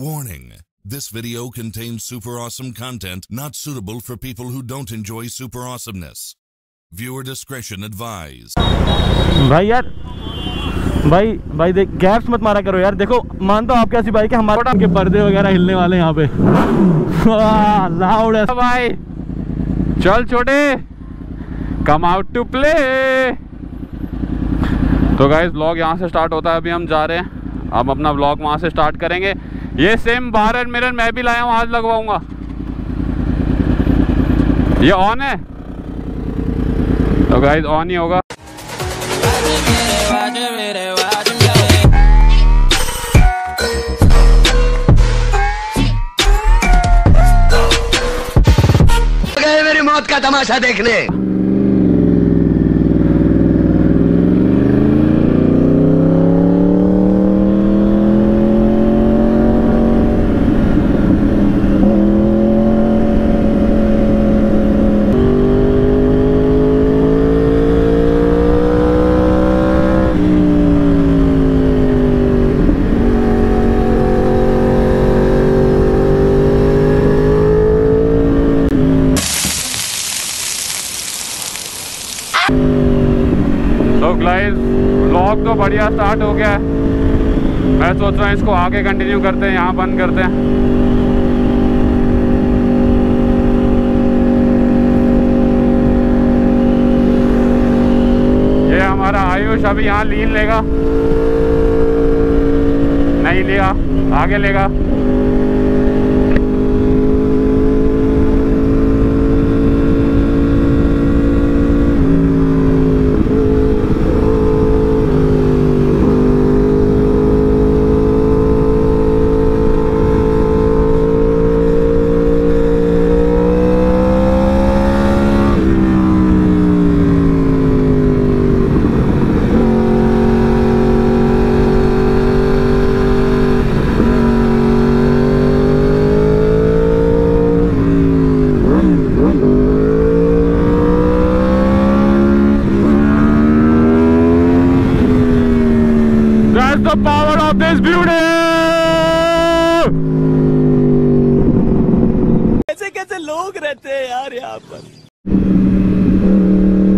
Warning. This video contains super awesome content not suitable for people who don't enjoy super awesomeness. Viewer discretion advised. भाई यार भाई भाई देख gaps मत मारा करो यार। देखो मानता हूँ आपके ऐसी बाइक है हमारे के पर्दे वगैरह हिलने वाले हैं यहाँ पे। लाउड है। भाई चल छोटे कम आउट टू प्ले तो गाइस व्लॉग यहाँ से स्टार्ट होता है। अभी हम जा रहे हैं। अब अपना व्लॉग वहाँ से स्टार्ट करेंगे। ये सेम बारह मिरर मैं भी लाया हूँ, आज लगवाऊँगा। ये ऑन है। तो गाइस ऑन ही होगा। मेरी मौत का तमाशा देखने तो गाइस व्लॉग तो बढ़िया स्टार्ट हो गया है। मैं सोच रहा हूँ इसको आगे कंटिन्यू करते हैं, यहाँ बंद करते हैं। ये हमारा आयुष अभी यहाँ लीन लेगा। नहीं लिया, आगे लेगा That's the power of this beauty! कैसे कैसे लोग रहते हैं यार यहाँ पर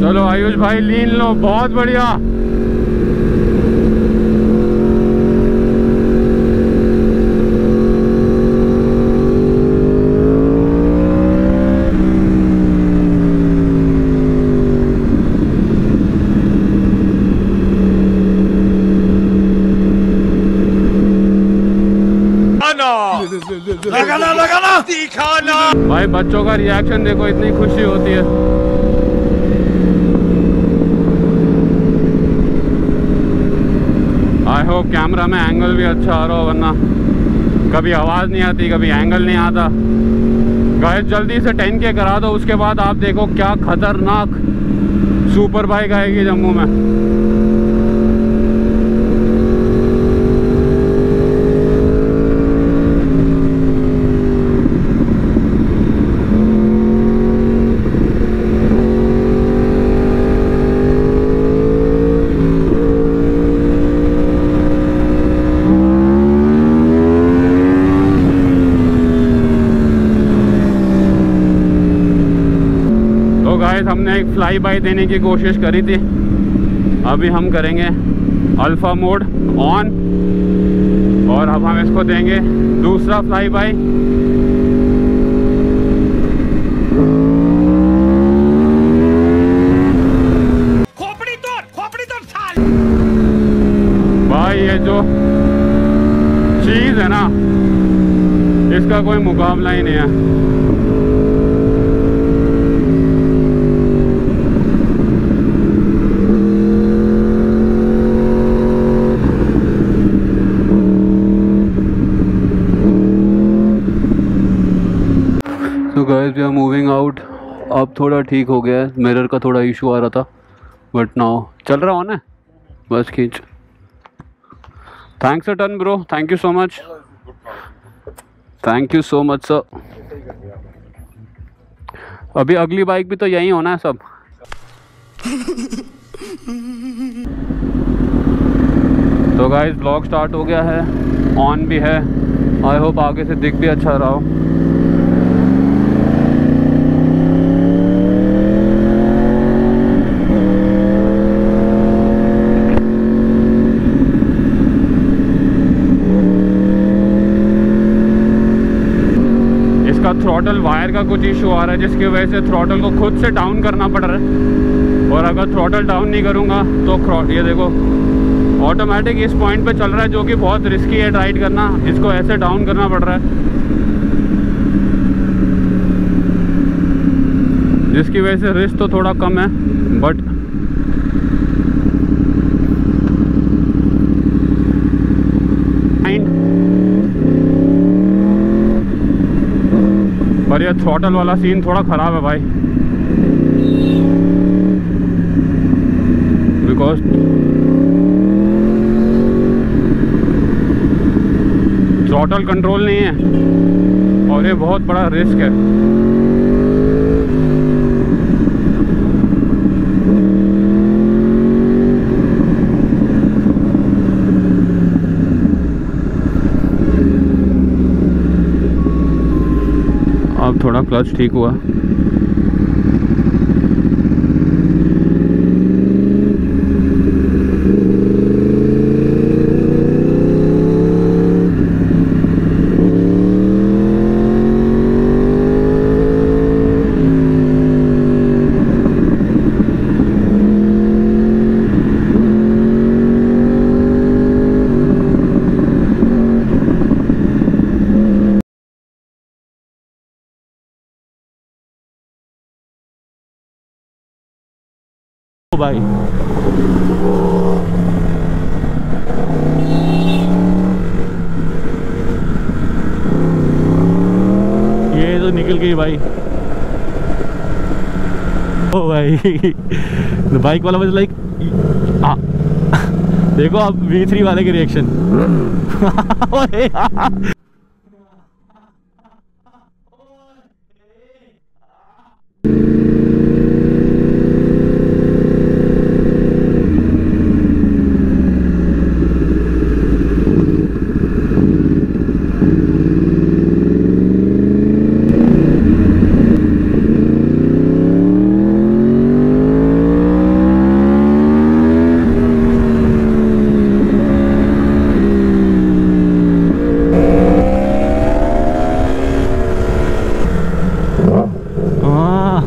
चलो आयुष भाई लीन लो बहुत बढ़िया। लगाना भाई बच्चों का रिएक्शन देखो इतनी खुशी होती है आई होप कैमरा में एंगल भी अच्छा आ रहा हो, वरना कभी आवाज़ नहीं आती, कभी एंगल नहीं आता। गाय जल्दी से टेन के करा दो, उसके बाद आप देखो क्या खतरनाक सुपर बाइक आएगी जम्मू में तो गाइस फ्लाई बाई देने की कोशिश करी थी। अभी हम करेंगे अल्फ़ा मोड ऑन और अब हम इसको देंगे दूसरा फ्लाई बाई भाई ये जो चीज़ है ना इसका कोई मुकाबला ही नहीं है तो guys we are moving out थोड़ा ठीक हो गया है। मिरर का थोड़ा इशू आ रहा था। बट नाउ चल रहा हो ना? बस खींच। Thanks a ton bro thank you so much thank you so much sir अभी अगली बाइक भी तो यही होना है सब। तो गाइस ब्लॉग स्टार्ट हो गया है। ऑन भी है। आई होप आगे से दिख भी अच्छा रहा हो इसका थ्रॉटल वायर का कुछ इशू आ रहा है, जिसकी वजह से थ्रॉटल को खुद से डाउन करना पड़ रहा है। और अगर थ्रॉटल डाउन नहीं करूँगा तो ये देखो ऑटोमेटिक इस पॉइंट पे चल रहा है, जो कि बहुत रिस्की है राइड करना। इसको ऐसे डाउन करना पड़ रहा है। जिसकी वजह से रिस्क तो थोड़ा कम है बट पर ये थ्रॉटल वाला सीन थोड़ा ख़राब है भाई। बिकॉज़ थ्रॉटल कंट्रोल नहीं है। और ये बहुत बड़ा रिस्क है अब थोड़ा क्लच ठीक हुआ। भाई। ये तो निकल गई भाई। ओ भाई बाइक वाला मुझे लाइक देखो अब V3 वाले के रिएक्शन हाँ,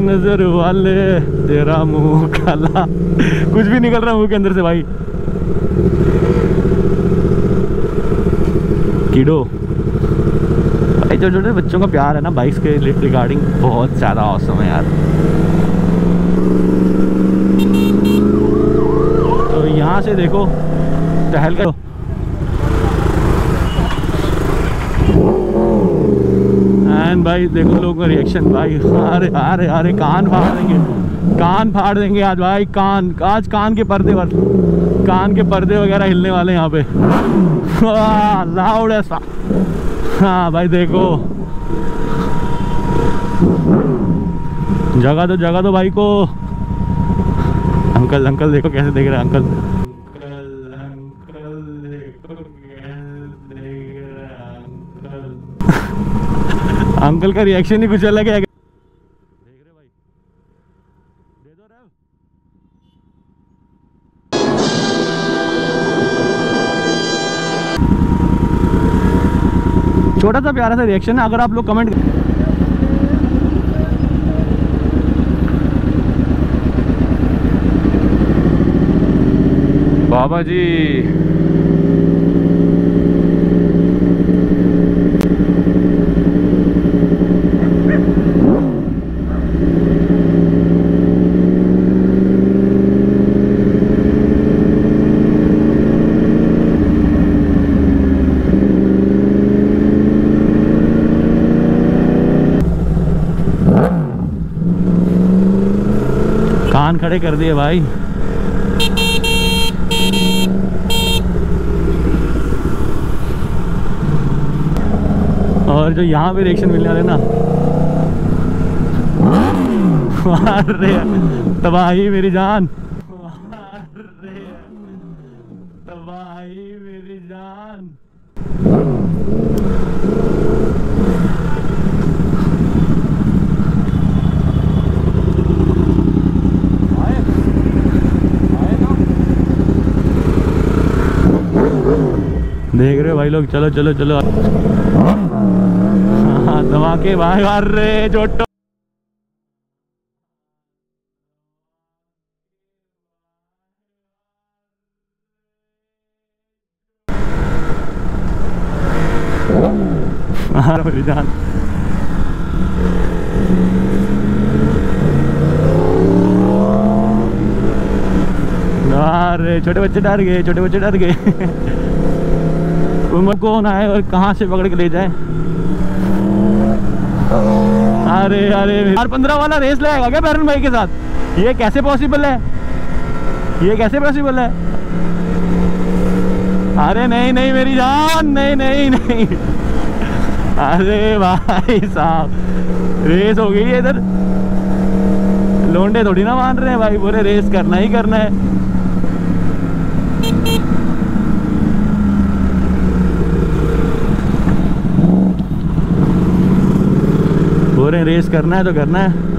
नज़र वाले तेरा मुँह काला। कुछ भी निकल रहा मुँह के अंदर से भाई। कीडो। भाई, जो छोटे बच्चों का प्यार है ना बाइक्स के रिगार्डिंग बहुत ज़्यादा औसम है यार। तो यहाँ से देखो, टहल कर एंड भाई, देखो लोगों का रिएक्शन भाई। अरे अरे अरे कान फाड़ देंगे कान फाड़ देंगे आज भाई, कान। आज कान के पर्दे वर कान के पर्दे वगैरह हिलने वाले यहाँ पे। लाउड ऐसा हाँ भाई, देखो। जगह दो जगह दो भाई को। अंकल अंकल देखो कैसे देख रहे हैं, अंकल। अंकल का रिएक्शन ही कुछ अलग है। छोटा सा प्यारा सा रिएक्शन है, अगर आप लोग कमेंट बाबा जी खड़े कर दिए भाई। और जो यहाँ पे रिएक्शन मिलने वाले ना। अरे, तबाही मेरी जान देख रहे भाई लोग चलो चलो चलो। हाँ, धमाके भाई मार रहे हाँ, जान। छोटे बच्चे डर गए छोटे बच्चे डर गए। उमर कौन आए और कहाँ से पकड़ के ले जाए? अरे अरे, यार, पंद्रह वाला रेस लगाएगा क्या बैरन भाई के साथ? ये कैसे पॉसिबल है? ये कैसे पॉसिबल है? अरे, नहीं नहीं, मेरी जान, नहीं नहीं नहीं। अरे भाई साहब, रेस हो गई है इधर। लोंडे थोड़ी ना मान रहे हैं भाई बोले रेस करना ही करना है। रहे हैं रेस करना है तो करना है।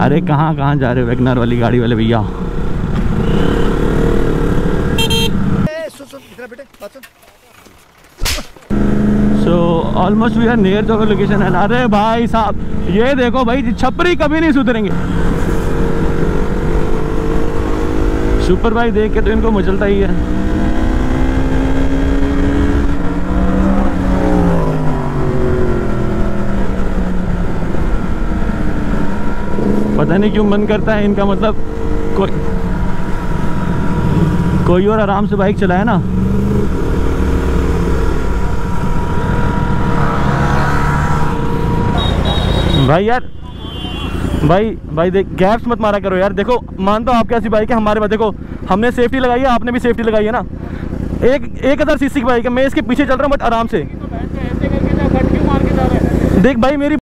अरे कहाँ कहाँ जा रहे हो वैगनर वाली गाड़ी वाले भैया? So almost we are near to location है अरे भाई साहब, ये देखो भाई छपरी कभी नहीं सुधरेंगे। सुपर भाई देख के तो इनको मचलता ही है। नहीं क्यों मन करता है? इनका मतलब कोई कोई और आराम से बाइक चलाए ना। भाई यार भाई भाई देख गैप्स मत मारा करो यार। देखो मानता हूँ आपकी ऐसी बाइक है हमारे पास। देखो हमने सेफ्टी लगाई है आपने भी सेफ्टी लगाई है ना। एक एक हज़ार सीसी की बाइक है मैं इसके पीछे चल रहा हूँ बट आराम से। हैं। देख भाई मेरी